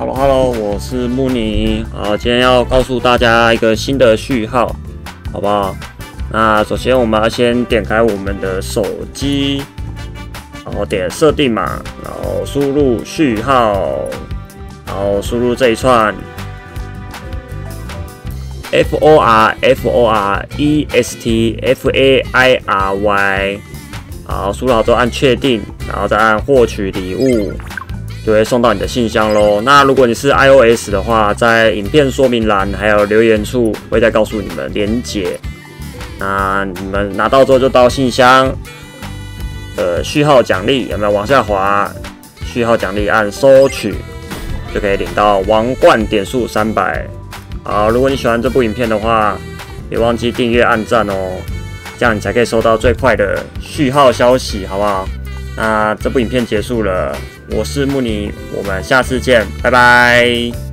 Hello Hello，我是木尼啊，今天要告诉大家一个新的序号，好不好？那首先我们要先点开我们的手机，然后点设定码，然后输入序号，然后输入这一串 F O R F O R E S T F A I R Y，好，输入好之后按确定，然后再按获取礼物。就会送到你的信箱喽。那如果你是 iOS 的话，在影片说明栏还有留言处会再告诉你们连接。那你们拿到之后就到信箱，呃，序号奖励有没有往下滑？序号奖励按收取，就可以领到王冠点数三百。好，如果你喜欢这部影片的话，别忘记订阅、按赞哦，这样你才可以收到最快的序号消息，好不好？那这部影片结束了。我是木尼，我们下次见，拜拜。